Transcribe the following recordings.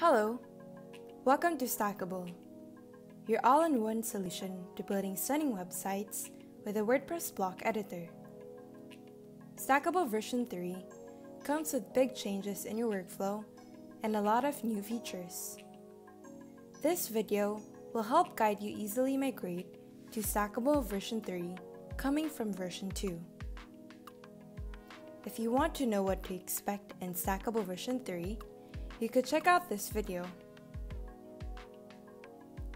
Hello, welcome to Stackable, your all in one solution to building stunning websites with a WordPress block editor. Stackable version 3 comes with big changes in your workflow and a lot of new features. This video will help guide you easily migrate to Stackable version 3 coming from version 2. If you want to know what to expect in Stackable version 3, you could check out this video.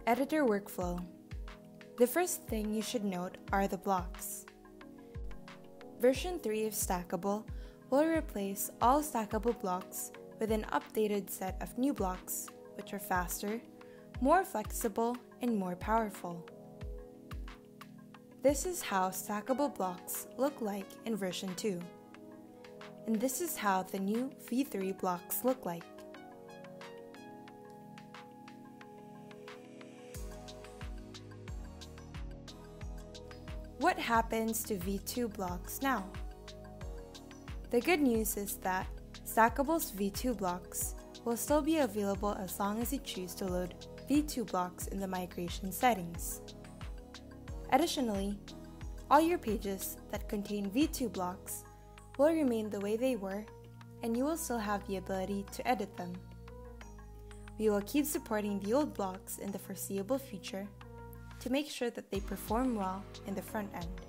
Editor Workflow The first thing you should note are the blocks. Version 3 of Stackable will replace all stackable blocks with an updated set of new blocks, which are faster, more flexible, and more powerful. This is how stackable blocks look like in version 2. And this is how the new V3 blocks look like. Happens to V2 blocks now? The good news is that Stackable's V2 blocks will still be available as long as you choose to load V2 blocks in the migration settings. Additionally, all your pages that contain V2 blocks will remain the way they were and you will still have the ability to edit them. We will keep supporting the old blocks in the foreseeable future to make sure that they perform well in the front end.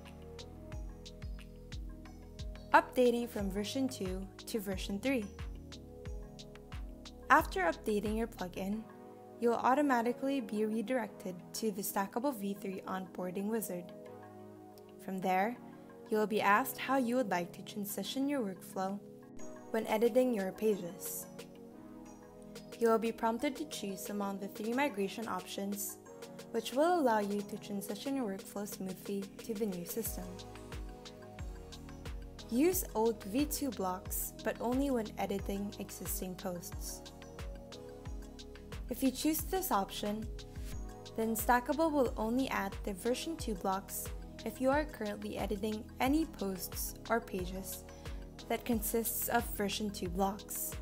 Updating from version 2 to version 3. After updating your plugin, you will automatically be redirected to the Stackable v3 onboarding wizard. From there, you will be asked how you would like to transition your workflow when editing your pages. You will be prompted to choose among the three migration options which will allow you to transition your workflow smoothly to the new system. Use old V2 blocks, but only when editing existing posts. If you choose this option, then Stackable will only add the version 2 blocks if you are currently editing any posts or pages that consists of version 2 blocks.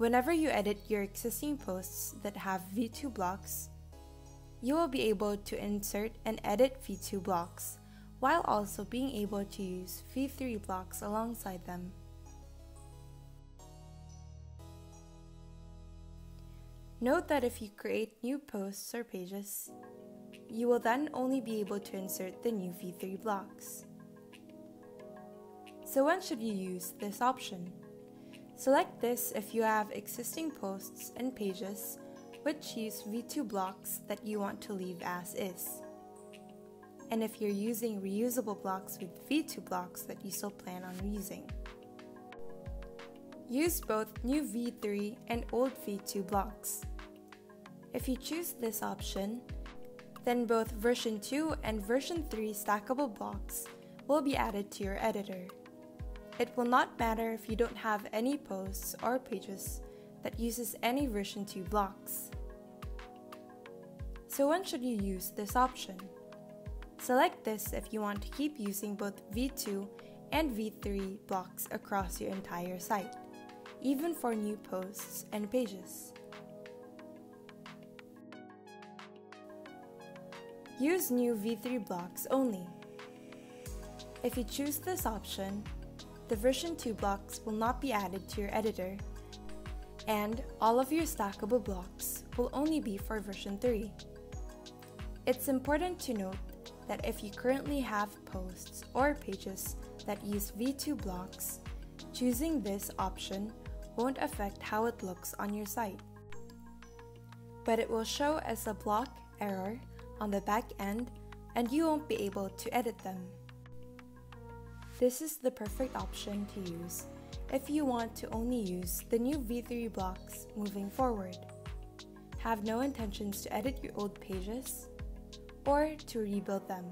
Whenever you edit your existing posts that have V2 blocks, you will be able to insert and edit V2 blocks, while also being able to use V3 blocks alongside them. Note that if you create new posts or pages, you will then only be able to insert the new V3 blocks. So when should you use this option? Select this if you have existing posts and pages which use V2 blocks that you want to leave as is. And if you're using reusable blocks with V2 blocks that you still plan on using. Use both new V3 and old V2 blocks. If you choose this option, then both version 2 and version 3 stackable blocks will be added to your editor. It will not matter if you don't have any posts or pages that uses any version 2 blocks. So when should you use this option? Select this if you want to keep using both V2 and V3 blocks across your entire site, even for new posts and pages. Use new V3 blocks only. If you choose this option, the version 2 blocks will not be added to your editor, and all of your stackable blocks will only be for version 3. It's important to note that if you currently have posts or pages that use V2 blocks, choosing this option won't affect how it looks on your site. But it will show as a block error on the back end and you won't be able to edit them. This is the perfect option to use if you want to only use the new V3 blocks moving forward, have no intentions to edit your old pages, or to rebuild them.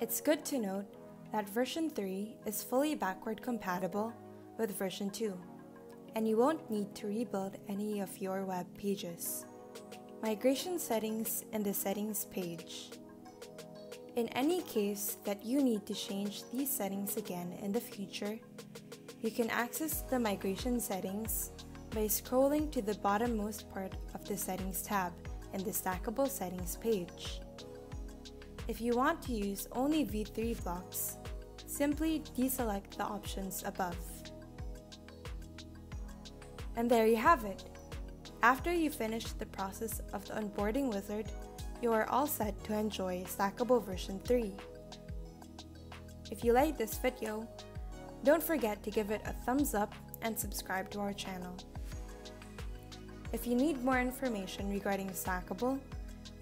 It's good to note that version 3 is fully backward compatible with version 2, and you won't need to rebuild any of your web pages. Migration settings in the settings page. In any case that you need to change these settings again in the future, you can access the migration settings by scrolling to the bottommost part of the settings tab in the stackable settings page. If you want to use only V3 blocks, simply deselect the options above. And there you have it. After you finish the process of the onboarding wizard, you are all set to enjoy Stackable version 3. If you like this video, don't forget to give it a thumbs up and subscribe to our channel. If you need more information regarding Stackable,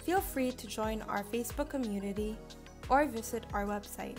feel free to join our Facebook community or visit our website